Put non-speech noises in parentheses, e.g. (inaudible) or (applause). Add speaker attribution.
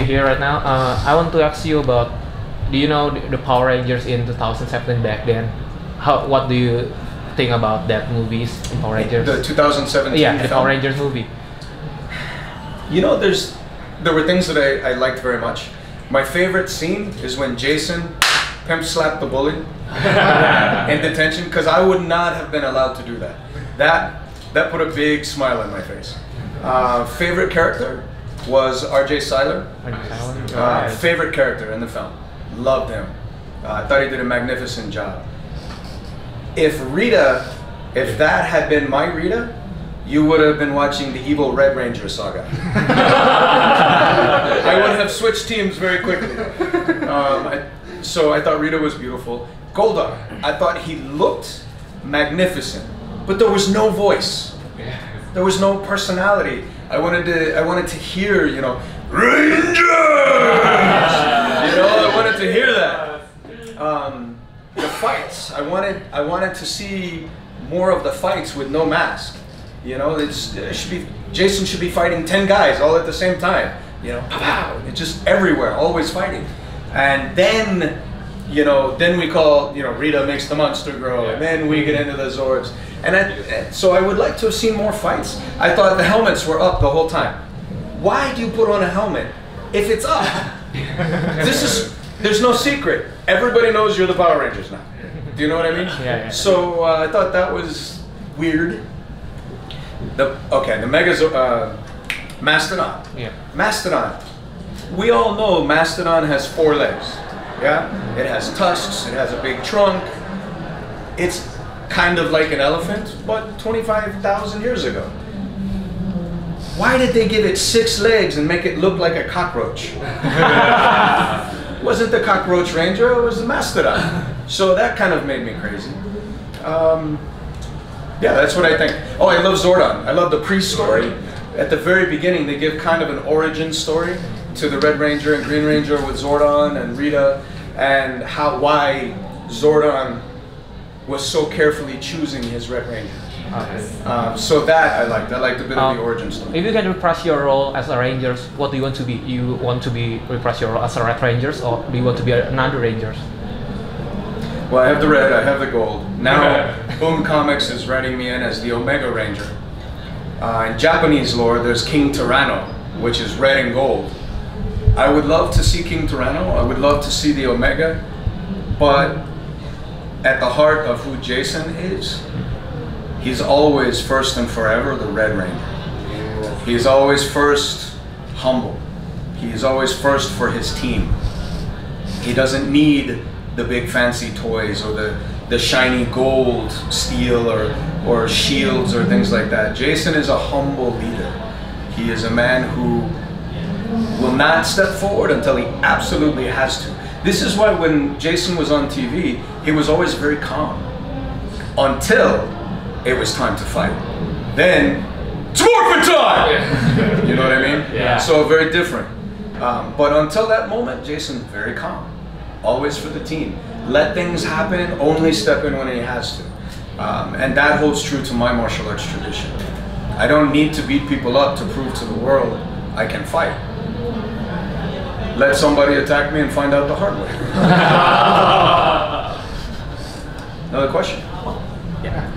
Speaker 1: you here right now, uh, I want to ask you about. Do you know the, Power Rangers in 2007 back then? How what do you think about that movies in Power Rangers?
Speaker 2: The 2017
Speaker 1: yeah, the
Speaker 2: film.
Speaker 1: Power Rangers movie.
Speaker 2: You know, there's there were things that I, I liked very much. My favorite scene is when Jason pimp slapped the bully (laughs) in detention because I would not have been allowed to do that. That that put a big smile on my face. Uh, favorite character was R.J. Cyler. Uh, favorite character in the film. Loved him. Uh, I thought he did a magnificent job. If Rita, if that had been my Rita, you would have been watching the evil Red Ranger saga. (laughs) I would have switched teams very quickly. Um, I, so I thought Rita was beautiful. Goldar, I thought he looked magnificent, but there was no voice. There was no personality. I wanted to. I wanted to hear, you know, Rangers. you know, I wanted to hear that. Um, the fights. I wanted. I wanted to see more of the fights with no mask. You know, it's, it should be. Jason should be fighting ten guys all at the same time. You know. It's just everywhere, always fighting. And then, you know, then we call, you know, Rita makes the monster grow, and then we get into the Zords. And I, so I would like to have seen more fights. I thought the helmets were up the whole time. Why do you put on a helmet if it's up? (laughs) this is, there's no secret. Everybody knows you're the Power Rangers now. Do you know what I mean?
Speaker 1: Yeah, yeah.
Speaker 2: So uh, I thought that was weird. The okay, the Mega uh, Mastodon.
Speaker 1: Yeah.
Speaker 2: Mastodon. We all know Mastodon has four legs. Yeah? It has tusks, it has a big trunk. It's kind of like an elephant, but 25,000 years ago. Why did they give it six legs and make it look like a cockroach? (laughs) wasn't the cockroach ranger, it was the mastodon. So that kind of made me crazy. Um, yeah, that's what I think. Oh, I love Zordon. I love the pre-story. At the very beginning, they give kind of an origin story to the Red Ranger and Green Ranger with Zordon and Rita, and how why Zordon was so carefully choosing his Red Ranger.
Speaker 1: Okay.
Speaker 2: Um, so that I liked. I liked a bit of
Speaker 1: Um,
Speaker 2: the origin story.
Speaker 1: If you can reprise your role as a Rangers, what do you want to be? You want to be reprise your role as a Red Rangers, or do you want to be another Rangers?
Speaker 2: Well, I have the red, I have the gold. Now, Boom Comics is writing me in as the Omega Ranger. Uh, in Japanese lore, there's King Tyranno, which is red and gold. I would love to see King Tyranno. I would love to see the Omega, but at the heart of who Jason is, he's always first and forever the Red Ranger. He's always first humble. He's always first for his team. He doesn't need the big fancy toys or the, the shiny gold steel or, or shields or things like that. Jason is a humble leader. He is a man who will not step forward until he absolutely has to. This is why when Jason was on TV, he was always very calm until it was time to fight. Then, it's morphin' time! you know what I mean?
Speaker 1: Yeah.
Speaker 2: So very different. Um, but until that moment, Jason very calm, always for the team. Let things happen. Only step in when he has to, um, and that holds true to my martial arts tradition. I don't need to beat people up to prove to the world I can fight. Let somebody attack me and find out the hard way. (laughs) Another question?
Speaker 1: Yeah.